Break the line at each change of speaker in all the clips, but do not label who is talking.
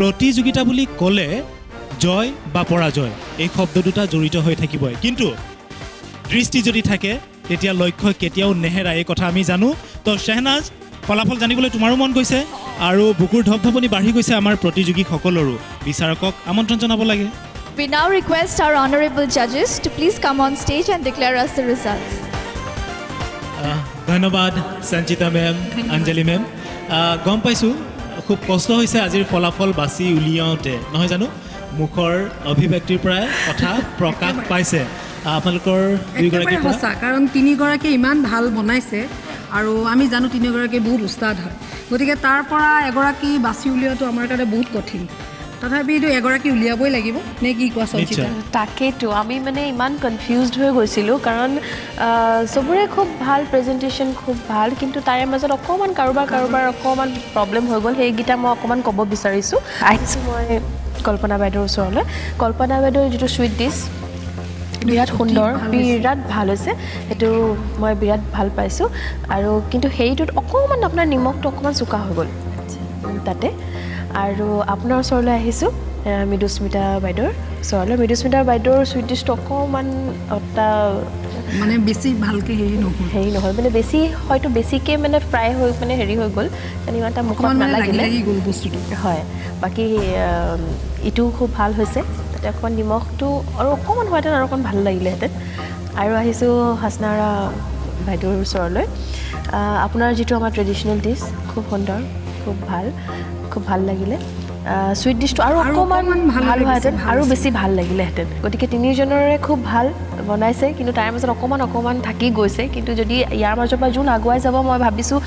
প্ৰতিযোগিতা বুলি ক'লে জয় বা পৰাজয় এই শব্দ দুটা জড়িত হৈ থাকিবই। কিন্তু দৃষ্টি যদি থাকে তেতিয়া লক্ষ্য কেতিয়াও নেহেৰা এই কথা আমি জানো। তো শ্বেহনাজ ফলাফল জানিবলৈ তোমাৰো মন গৈছে আৰু বুকুৰ ধপধপনি বাঢ়ি গৈছে আমাৰ প্ৰতিযোগীসকলৰো বিচাৰকক আমন্ত্ৰণ জনাব লাগে।
We now request our honorable judges to please come on stage and declare us the results.
ধন্যবাদ সঞ্চিতা মেম অঞ্জলি মেম। গম পাইছোঁ খুব কষ্ট হৈছে আজিৰ ফলাফল বাছি উলিয়াওঁতে। নহয় জানো? মুখৰ অভিব্যক্তিৰ পৰাই কথা প্ৰকাশ পাইছে। আপোনালোকৰ
সঁচা কাৰণ তিনিগৰাকীয়ে ইমান ভাল বনাইছে আৰু আমি জানো তিনিগৰাকীয়ে বহুত উস্তাদ হয়। গতিকে তাৰ পৰা এগৰাকী বাছি উলিওৱাটো আমাৰ কাৰণে বহুত কঠিন। তথাপিতো এগৰাকী উলিয়াবই লাগিব। নে কি কোৱা সঞ্চিতা।
তাকেইতো আমি মানে ইমান কনফিউজড হৈ গৈছিলোঁ কাৰণ চবৰে খুব ভাল প্ৰেজেণ্টেশ্যন খুব ভাল কিন্তু তাৰে মাজত অকণমান কাৰোবাৰ কাৰোবাৰ অকণমান প্ৰব্লেম হৈ গ'ল। সেইকেইটা মই অকণমান ক'ব বিচাৰিছোঁ। আহিছোঁ মই কল্পনা বাইদেউৰ ওচৰলৈ। কল্পনা বাইদেউৰ যিটো চুইট ডিছ বিৰাট সুন্দৰ বিৰাট ভাল হৈছে। সেইটো মই বিৰাট ভাল পাইছোঁ। আৰু কিন্তু সেইটোত অকণমান আপোনাৰ নিমখটো অকণমান চোকা হৈ গ'ল। তাতে আৰু আপোনাৰ ওচৰলৈ আহিছোঁ মৃদুস্মিতা বাইদেউৰ ওচৰলৈ। মৃদুস্মিতা বাইদেউৰ চুইট ডিছটো অকণমান এটা
মানে বেছি ভালকৈ হেৰি নহয়
হেৰি নহয় মানে বেছি হয়তো বেছিকৈ মানে ফ্ৰাই হৈ মানে হেৰি হৈ গ'ল মানে ইমান এটা মুখত নালাগিলে। হয় বাকী ইটোও খুব ভাল হৈছে। তাতে অকণমান নিমখটো আৰু অকণমান হোৱাহেঁতেন আৰু অকণমান ভাল লাগিলেহেঁতেন। আৰু আহিছোঁ হাচনাৰা বাইদেউৰ ওচৰলৈ। আপোনাৰ যিটো আমাৰ ট্ৰেডিশ্যনেল ডিছ খুব সুন্দৰ খুব ভাল। খুব ভাল লাগিলে। চুইট ডিছটো আৰু অকণমান
ভাল
হোৱাহেঁতেন আৰু। বেছি ভাল লাগিলেহেঁতেন। গতিকে তিনিজনৰে খুব ভাল বনাইছে কিন্তু তাৰে মাজত অকণমান অকণমান থাকি গৈছে। কিন্তু যদি ইয়াৰ মাজৰ পৰা যোন আগুৱাই যাব মই ভাবিছোঁ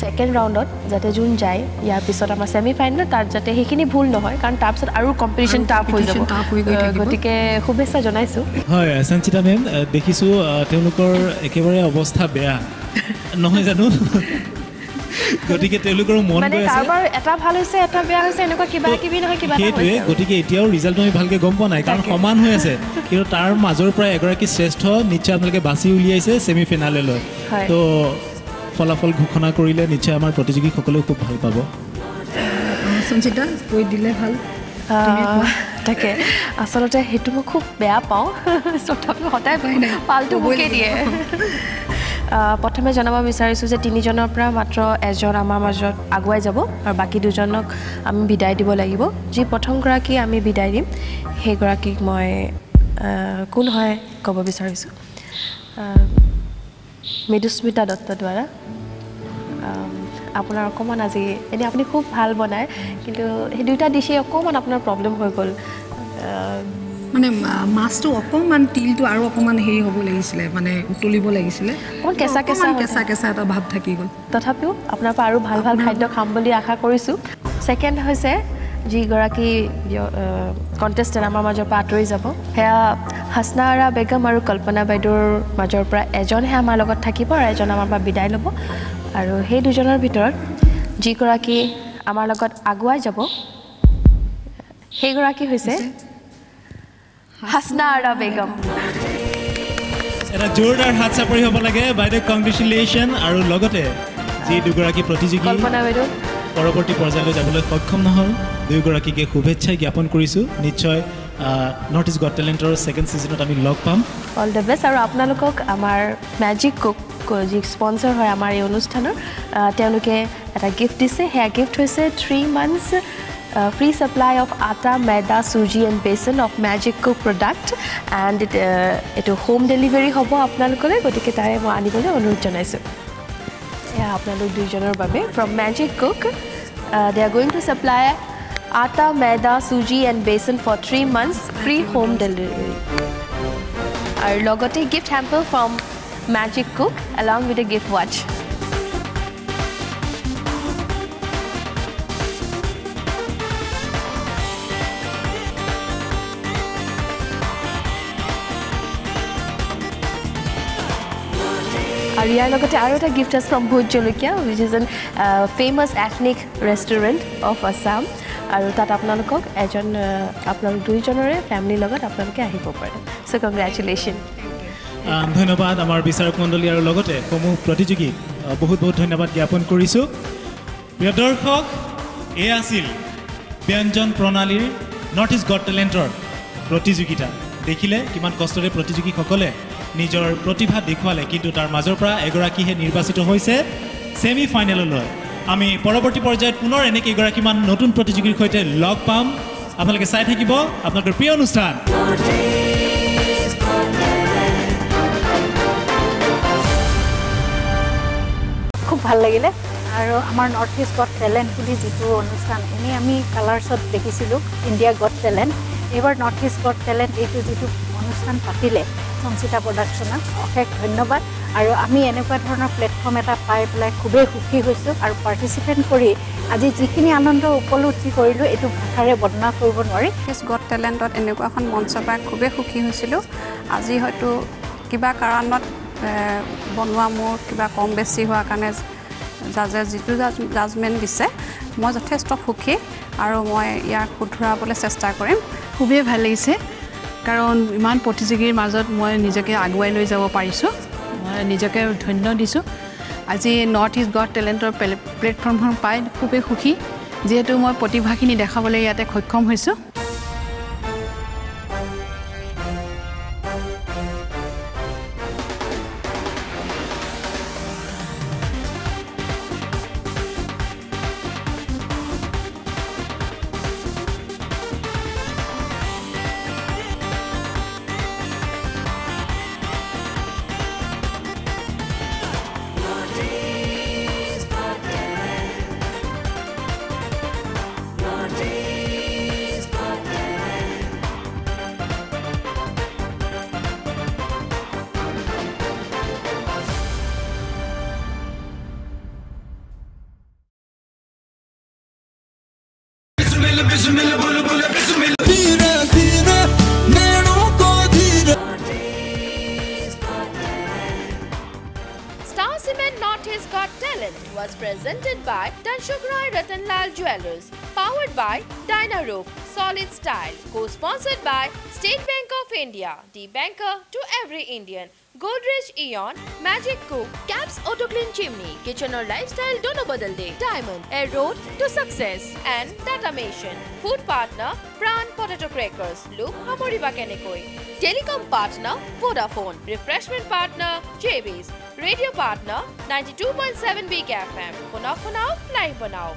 ছেকেণ্ড ৰাউণ্ডত যাতে যোন যায় ইয়াৰ পিছত আমাৰ ছেমি ফাইনেলত তাত যাতে সেইখিনি ভুল নহয় কাৰণ তাৰপিছত আৰু কম্পিটিশ্যন টাফ হৈ যাব। গতিকে শুভেচ্ছা জনাইছোঁ।
হয় সঞ্চিতা মেম দেখিছোঁ তেওঁলোকৰ একেবাৰে অৱস্থা বেয়া। নহয় জানো? গতিকে তেওঁলোকৰো মন
মানে
গৈ আছে
কাৰোবাৰ এটা ভাল হৈছে এটা বেয়া হৈছে এনেকুৱা কিবা কিবি নহয় কিবা এটা
সেইটোৱে। গতিকে এতিয়াও ৰিজাল্টটো আমি ভালকৈ গম পোৱা নাই কাৰণ। সমান হৈ আছে কিন্তু তাৰ মাজৰ পৰা এগৰাকী শ্ৰেষ্ঠ নিশ্চয় আপোনালোকে বাছি উলিয়াইছে ছেমি ফাইনাললৈ। তো ফলাফল ঘোষণা কৰিলে নিশ্চয় আমাৰ প্ৰতিযোগীসকলেও খুব ভাল পাব
সঞ্চিতা কৈ দিলে ভাল।
তাকে আচলতে সেইটো মই খুব বেয়া পাওঁ তথাপিও সদায়। পালটো
লাগিব।
দিয়ে প্ৰথমে জনাব বিচাৰিছোঁ যে তিনিজনৰ পৰা মাত্ৰ এজন আমাৰ মাজত আগুৱাই যাব আৰু বাকী দুজনক আমি বিদায় দিব লাগিব। যি প্ৰথমগৰাকী আমি বিদায় দিম সেইগৰাকীক মই কোন হয় ক'ব বিচাৰিছোঁ? মৃদুস্মিতা দত্ত দ্বাৰা। আপোনাৰ অকণমান আজি এনেই আপুনি খুব ভাল বনায় কিন্তু সেই দুয়োটা ডিশেই অকণমান আপোনাৰ প্ৰব্লেম হৈ গ'ল।
মানে মাছটো অকণমান তিলটো আৰু অকণমান হেৰি হ'ব লাগিছিলে মানে উতলিব লাগিছিলে।
অকণমান কেঁচা কেঁচা
কেঁচা কেঁচা এটা ভাৱ থাকি গ'ল।
তথাপিও আপোনাৰ পৰা আৰু ভাল ভাল খাদ্য খাম বুলি আশা কৰিছোঁ। ছেকেণ্ড হৈছে যিগৰাকী কণ্টেষ্টেণ্ট আমাৰ মাজৰ পৰা আঁতৰি যাব সেয়া হাচনা আৰা বেগম আৰু কল্পনা বাইদেউৰ মাজৰ পৰা এজনহে আমাৰ লগত থাকিব আৰু এজন আমাৰ পৰা বিদায় ল'ব। আৰু সেই দুজনৰ ভিতৰত যিগৰাকী আমাৰ লগত আগুৱাই যাব সেইগৰাকী হৈছে হাচনা আৰা বেগম।
এটা জোৰদাৰ হাত চাপৰি হ'ব লাগে বাইদেউ কংগ্ৰেচুলেশ্যন আৰু লগতে যি দুগৰাকী প্ৰতিযোগী পৰৱৰ্তী পৰ্যায়লৈ যাবলৈ সক্ষম নহ'ল দুয়োগৰাকীকে শুভেচ্ছাই জ্ঞাপন কৰিছোঁ। নিশ্চয় নৰ্থ ইষ্ট গট টেলেণ্টৰ ছেকেণ্ড ছিজনত আমি লগ পাম।
অল দ্য বেষ্ট আৰু আপোনালোকক আমাৰ মেজিক কুক যি স্পনচাৰ হয় আমাৰ এই অনুষ্ঠানৰ তেওঁলোকে এটা গিফ্ট দিছে। সেয়া গিফ্ট হৈছে three months free supply of atta maida suji and besan of Magic Cook product and এইটো হোম ডেলিভাৰী হ'ব আপোনালোকলৈ গতিকে তাৰে মই আনিবলৈ অনুৰোধ জনাইছোঁ এয়া আপোনালোক দুইজনৰ বাবে from Magic Cook they are going to supply atta maida suji and besan for three months free home delivery আৰু লগতে gift hamper from Magic Cook along with a gift watch আৰু ইয়াৰ লগতে আৰু এটা গিফ্ট আছে from Bhot Jolokia which is an famous ethnic restaurant of Assam আৰু তাত আপোনালোকক এজন আপোনালোক দুইজনৰে ফেমিলিৰ লগত আপোনালোকে আহিব পাৰে। চ' কংগ্ৰেচুলেশ্যন
ধন্যবাদ আমাৰ বিচাৰক মণ্ডলী আৰু লগতে সমূহ প্ৰতিযোগীক বহুত বহুত ধন্যবাদ জ্ঞাপন কৰিছোঁ। প্ৰিয় দৰ্শক এয়া আছিল ব্যঞ্জন প্ৰণালীৰ নৰ্থ ইষ্ট গড টেলেণ্টৰ প্ৰতিযোগিতা। দেখিলে কিমান কষ্টৰে প্ৰতিযোগীসকলে নিজৰ প্ৰতিভা দেখুৱালে কিন্তু তাৰ মাজৰ পৰা এগৰাকীহে নিৰ্বাচিত হৈছে ছেমি ফাইনেললৈ আমি পৰৱৰ্তী পৰ্যায়ত পুনৰ এনে কেইগৰাকীমান নতুন প্ৰতিযোগীৰ সৈতে লগ পাম। আপোনালোকে চাই থাকিব আপোনালোকৰ প্ৰিয় অনুষ্ঠান।
খুব ভাল লাগিলে। আৰু আমাৰ নৰ্থ ইষ্ট গড টেলেণ্ট বুলি যিটো অনুষ্ঠান এনেই আমি কালাৰ্ছত দেখিছিলোঁ ইণ্ডিয়া গড টেলেণ্ট এইবাৰ নৰ্থ ইষ্ট গড টেলেণ্ট এইটো যিটো অনুষ্ঠান পাতিলে সংচিতা প্ৰডাকশ্যনক অশেষ ধন্যবাদ। আৰু আমি এনেকুৱা ধৰণৰ প্লেটফৰ্ম এটা পাই পেলাই খুবেই সুখী হৈছোঁ আৰু পাৰ্টিচিপেট কৰি আজি যিখিনি আনন্দ উপলব্ধি কৰিলোঁ এইটো ভাষাৰে বৰ্ণনা কৰিব নোৱাৰি।
ইজ গড টেলেণ্টত এনেকুৱা এখন মঞ্চ পাই খুবেই সুখী হৈছিলোঁ। আজি হয়তো কিবা কাৰণত বনোৱা মোৰ কিবা কম বেছি হোৱাৰ কাৰণে জাজে যিটো জাজ জাজমেণ্ট দিছে মই যথেষ্ট সুখী আৰু মই ইয়াক শুধৰাবলৈ চেষ্টা কৰিম।
খুবেই ভাল লাগিছে। কাৰণ ইমান প্ৰতিযোগীৰ মাজত মই নিজকে আগুৱাই লৈ যাব পাৰিছোঁ। মই নিজকে ধন্য দিছোঁ। আজি নৰ্থ ইষ্ট গড টেলেণ্টৰ প্লে- প্লেটফৰ্মখন পাই খুবেই সুখী। যিহেতু মই প্ৰতিভাখিনি দেখাবলৈ ইয়াতে সক্ষম হৈছোঁ।
Bismillah, bismillah, bula bula. Was presented by Tanshukrai Ratanlal Jewelers, powered by Dyna Roof, Solid Style, co-sponsored by State Bank of India, the banker to every Indian. Godrej Eon, Magic Cook, Caps Auto Clean Chimney, Kitchen or Lifestyle Dono Badal Diamond, Air Road to Success, and Datamation. Food partner, Pran Potato Crackers, Loop Hamoriba Kenekoi. Telecom partner, Vodafone. Refreshment partner, JB's. Radio partner 92.7 big FM पुनः बनाओ live बनाओ